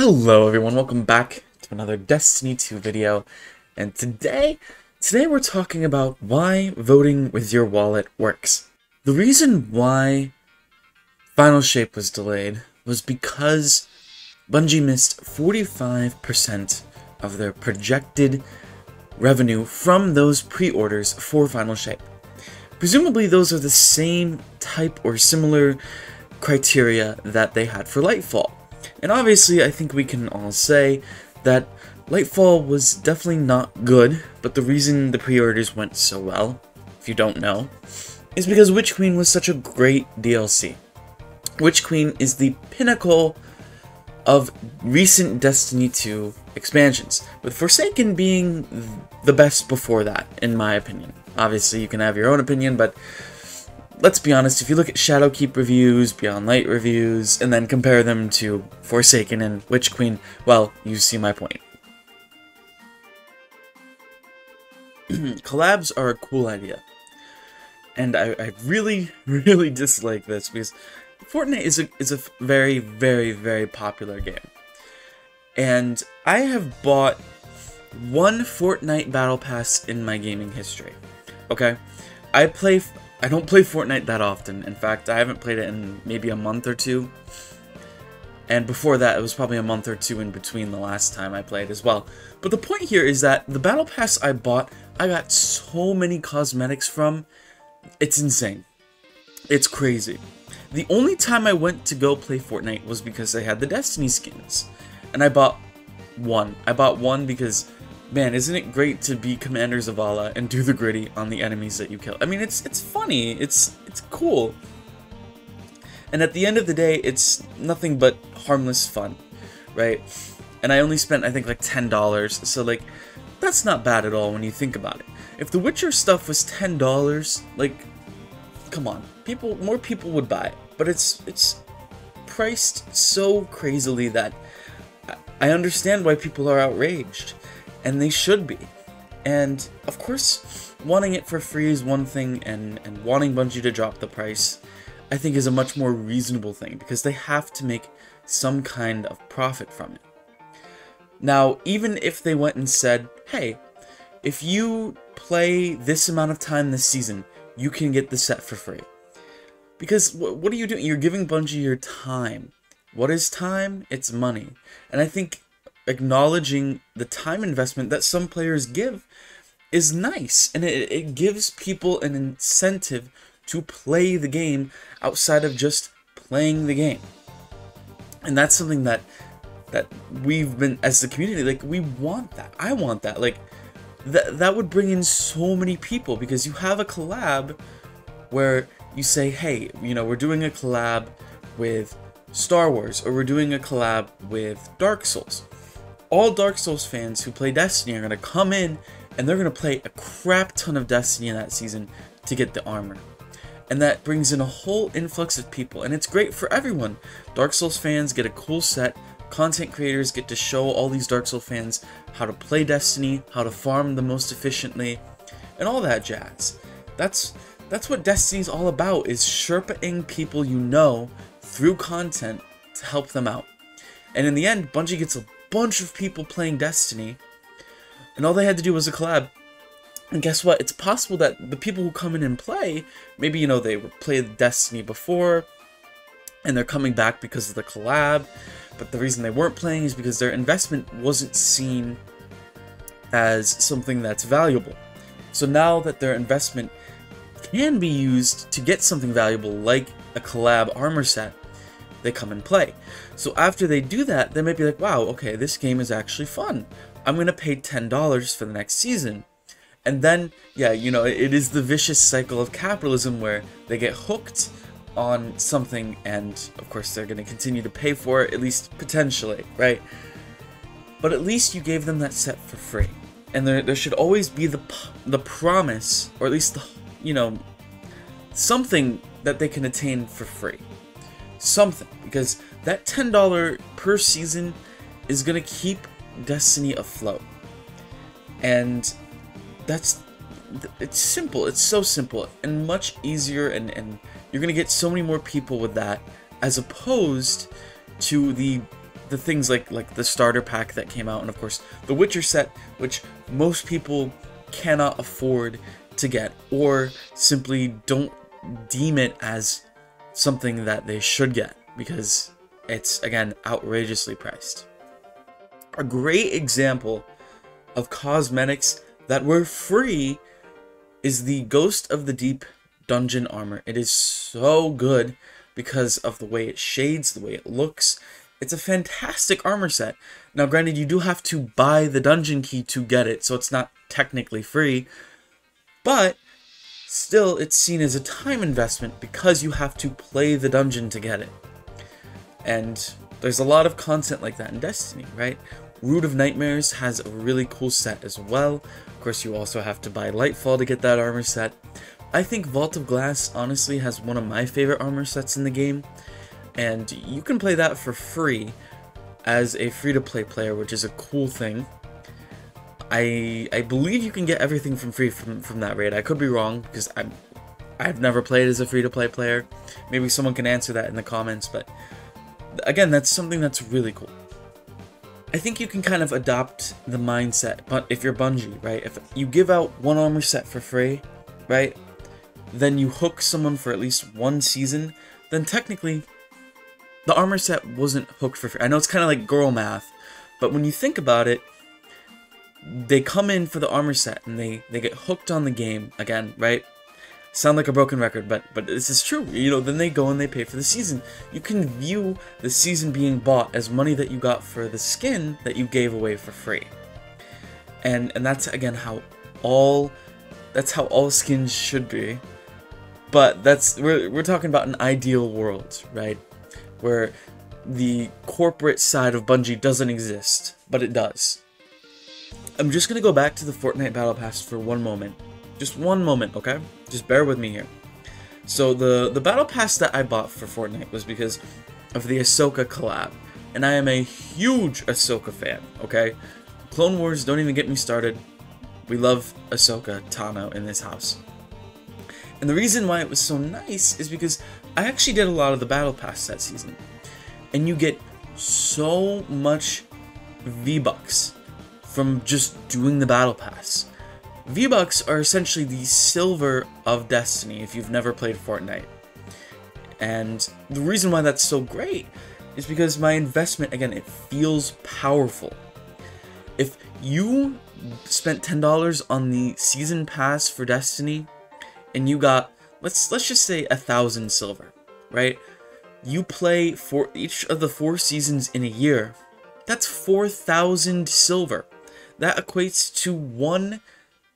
Hello everyone, welcome back to another Destiny 2 video. And today, today we're talking about why voting with your wallet works. The reason why Final Shape was delayed was because Bungie missed 45% of their projected revenue from those pre-orders for Final Shape. Presumably those are the same type or similar criteria that they had for Lightfall. And obviously, I think we can all say that Lightfall was definitely not good, but the reason the pre-orders went so well, if you don't know, is because Witch Queen was such a great DLC. Witch Queen is the pinnacle of recent Destiny 2 expansions, with Forsaken being the best before that, in my opinion. Obviously, you can have your own opinion, but let's be honest, if you look at Shadowkeep reviews, Beyond Light reviews, and then compare them to Forsaken and Witch Queen, well, you see my point. Collabs are a cool idea. And I, I really, really dislike this because Fortnite is a, is a very, very, very popular game. And I have bought one Fortnite Battle Pass in my gaming history. Okay? I play I don't play Fortnite that often. In fact, I haven't played it in maybe a month or two. And before that, it was probably a month or two in between the last time I played as well. But the point here is that the Battle Pass I bought, I got so many cosmetics from. It's insane. It's crazy. The only time I went to go play Fortnite was because they had the Destiny skins. And I bought one. I bought one because Man, isn't it great to be Commander Zavala and do the gritty on the enemies that you kill? I mean, it's it's funny, it's it's cool. And at the end of the day, it's nothing but harmless fun, right? And I only spent, I think, like $10, so like, that's not bad at all when you think about it. If The Witcher stuff was $10, like, come on, people, more people would buy it. But it's, it's priced so crazily that I understand why people are outraged and they should be. And of course, wanting it for free is one thing, and, and wanting Bungie to drop the price, I think, is a much more reasonable thing because they have to make some kind of profit from it. Now, even if they went and said, hey, if you play this amount of time this season, you can get the set for free. Because what are you doing? You're giving Bungie your time. What is time? It's money. And I think acknowledging the time investment that some players give is nice and it, it gives people an incentive to play the game outside of just playing the game. And that's something that that we've been as the community like we want that. I want that. Like that that would bring in so many people because you have a collab where you say hey you know we're doing a collab with Star Wars or we're doing a collab with Dark Souls all Dark Souls fans who play Destiny are going to come in and they're going to play a crap ton of Destiny in that season to get the armor. And that brings in a whole influx of people, and it's great for everyone. Dark Souls fans get a cool set, content creators get to show all these Dark Souls fans how to play Destiny, how to farm the most efficiently, and all that jazz. That's that's what Destiny's all about, is sherpaing people you know through content to help them out. And in the end, Bungie gets a bunch of people playing Destiny, and all they had to do was a collab. And guess what? It's possible that the people who come in and play, maybe, you know, they played Destiny before, and they're coming back because of the collab, but the reason they weren't playing is because their investment wasn't seen as something that's valuable. So now that their investment can be used to get something valuable like a collab armor set, they come and play. So after they do that, they might be like, wow, okay, this game is actually fun. I'm going to pay $10 for the next season. And then, yeah, you know, it is the vicious cycle of capitalism where they get hooked on something and, of course, they're going to continue to pay for it, at least potentially, right? But at least you gave them that set for free. And there, there should always be the, the promise, or at least the, you know, something that they can attain for free something because that $10 per season is going to keep Destiny afloat. And that's it's simple. It's so simple and much easier and and you're going to get so many more people with that as opposed to the the things like like the starter pack that came out, and of course the Witcher set, which most people cannot afford to get, or simply don't deem it as something that they should get because it's again outrageously priced. A great example of cosmetics that were free is the Ghost of the Deep dungeon armor. It is so good because of the way it shades, the way it looks. It's a fantastic armor set. Now, granted, you do have to buy the dungeon key to get it, so it's not technically free, but still, it's seen as a time investment because you have to play the dungeon to get it. And there's a lot of content like that in Destiny, right? Root of Nightmares has a really cool set as well. Of course, you also have to buy Lightfall to get that armor set. I think Vault of Glass honestly has one of my favorite armor sets in the game, and you can play that for free as a free-to-play player, which is a cool thing. I I believe you can get everything from free from, from that raid. I could be wrong because I'm I've never played as a free-to-play player. Maybe someone can answer that in the comments, but again, that's something that's really cool. I think you can kind of adopt the mindset, but if you're Bungie, right? If you give out one armor set for free, right? Then you hook someone for at least one season, then technically the armor set wasn't hooked for free. I know it's kind of like girl math, but when you think about it, they come in for the armor set and they they get hooked on the game again, right? sound like a broken record, but but this is true. You know, then they go and they pay for the season. You can view the season being bought as money that you got for the skin that you gave away for free. And and that's again how all that's how all skins should be. But that's we're we're talking about an ideal world, right? Where the corporate side of Bungie doesn't exist, but it does. I'm just gonna go back to the Fortnite Battle Pass for one moment just one moment, okay? Just bear with me here. So the, the battle pass that I bought for Fortnite was because of the Ahsoka collab. And I am a huge Ahsoka fan, okay? Clone Wars, don't even get me started. We love Ahsoka Tano in this house. And the reason why it was so nice is because I actually did a lot of the battle pass that season. And you get so much V-Bucks from just doing the battle pass. V-Bucks are essentially the silver of Destiny if you've never played Fortnite. And the reason why that's so great is because my investment, again, it feels powerful. If you spent $10 on the season pass for Destiny and you got, let's, let's just say a thousand silver, right? You play for each of the four seasons in a year. That's 4,000 silver. That equates to one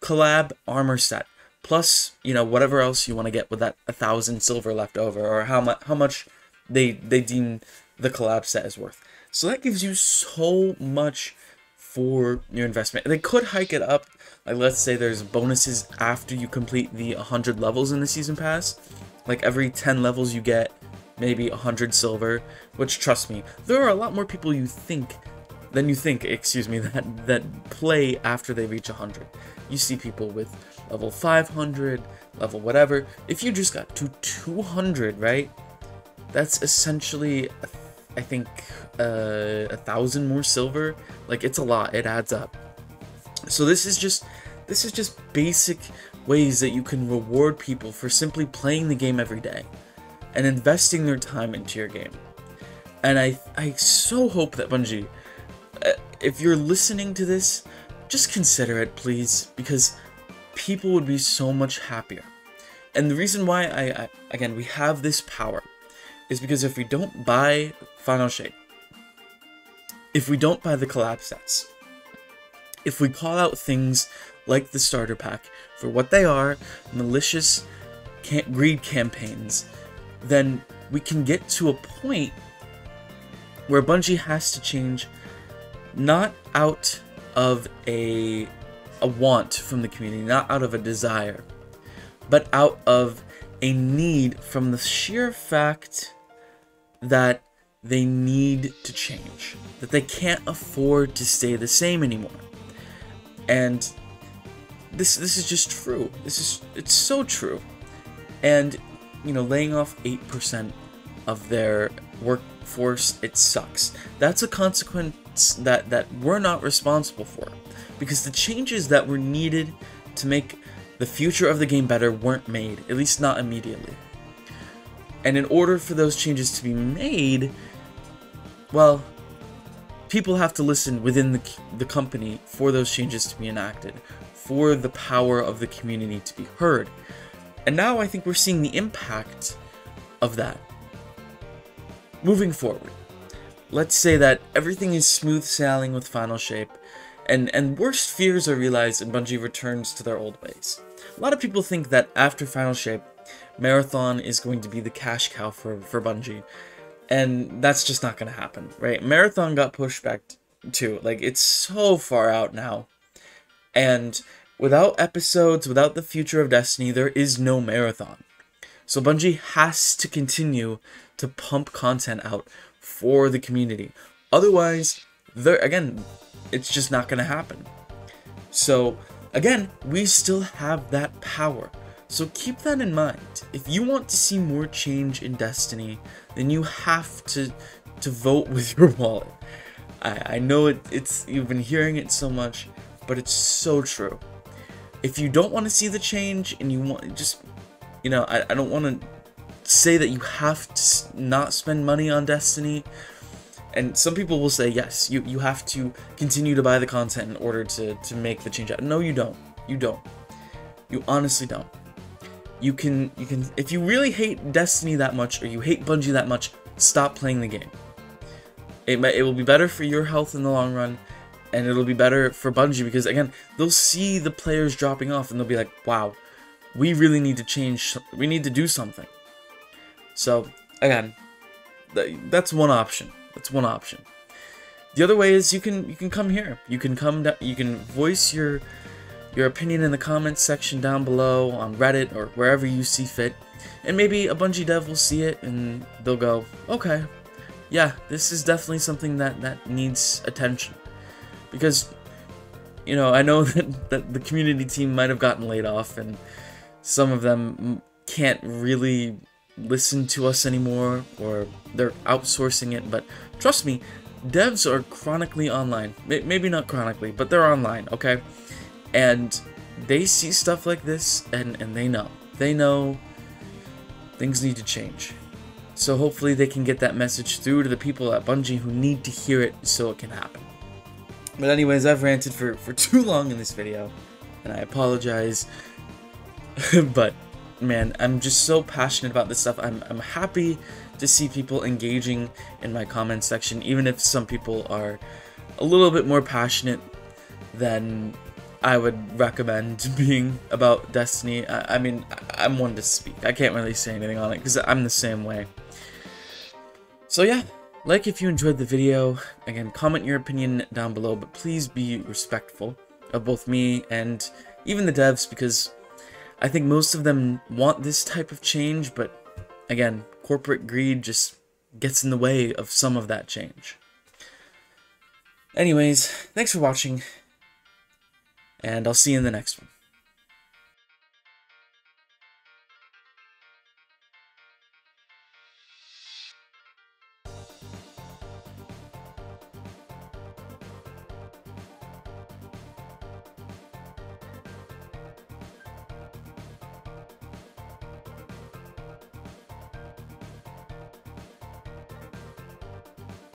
collab armor set plus you know whatever else you want to get with that a thousand silver left over or how much how much they they deem the collab set is worth. So that gives you so much for your investment. They could hike it up like let's say there's bonuses after you complete the 100 levels in the season pass. Like every 10 levels you get maybe 100 silver which trust me there are a lot more people you think than you think excuse me that that play after they reach 100 you see people with level 500, level whatever. If you just got to 200, right? That's essentially, I think, uh, a thousand more silver. Like, it's a lot. It adds up. So this is just, this is just basic ways that you can reward people for simply playing the game every day and investing their time into your game. And I, I so hope that Bungie, uh, if you're listening to this, just consider it, please, because people would be so much happier. And the reason why I, I again we have this power is because if we don't buy Final Shape, if we don't buy the collapse sets, if we call out things like the starter pack for what they are, malicious greed campaigns, then we can get to a point where Bungie has to change not out of a a want from the community, not out of a desire, but out of a need from the sheer fact that they need to change, that they can't afford to stay the same anymore. And this this is just true. This is it's so true. And you know, laying off 8% of their workforce, it sucks. That's a that, that we're not responsible for. Because the changes that were needed to make the future of the game better weren't made, at least not immediately. And in order for those changes to be made, well, people have to listen within the, the company for those changes to be enacted, for the power of the community to be heard. And now I think we're seeing the impact of that. Moving forward, let's say that everything is smooth sailing with Final Shape, and, and worst fears are realized and Bungie returns to their old ways. A lot of people think that after Final Shape, Marathon is going to be the cash cow for, for Bungie, and that's just not going to happen, right? Marathon got pushed back too. Like, it's so far out now. And without episodes, without the future of Destiny, there is no Marathon. So Bungie has to continue to pump content out for the community. Otherwise, there again, it's just not going to happen. So, again, we still have that power. So keep that in mind. If you want to see more change in Destiny, then you have to to vote with your wallet. I, I know it, it's you've been hearing it so much, but it's so true. If you don't want to see the change and you want just you know, I, I don't want to say that you have to not spend money on Destiny. And some people will say, yes, you, you have to continue to buy the content in order to, to make the change. out. No, you don't. You don't. You honestly don't. You can, you can, if you really hate Destiny that much, or you hate Bungie that much, stop playing the game. It, it will be better for your health in the long run, and it'll be better for Bungie because, again, they'll see the players dropping off and they'll be like, wow, we really need to change, we need to do something. So, again, that's one option. That's one option. The other way is you can you can come here. You can come down, you can voice your your opinion in the comments section down below on Reddit or wherever you see fit. And maybe a Bungie dev will see it and they'll go, "Okay. Yeah, this is definitely something that that needs attention." Because you know, I know that, that the community team might have gotten laid off and some of them can't really listen to us anymore or they're outsourcing it but trust me devs are chronically online. Maybe not chronically but they're online okay? And they see stuff like this and and they know. They know things need to change. So hopefully they can get that message through to the people at Bungie who need to hear it so it can happen. But anyways I've ranted for for too long in this video and I apologize but man, I'm just so passionate about this stuff. I'm, I'm happy to see people engaging in my comment section, even if some people are a little bit more passionate than I would recommend being about Destiny. I, I mean, I'm one to speak. I can't really say anything on it because I'm the same way. So yeah, like if you enjoyed the video. Again, comment your opinion down below, but please be respectful of both me and even the devs because I think most of them want this type of change, but again, corporate greed just gets in the way of some of that change. Anyways, thanks for watching, and I'll see you in the next one.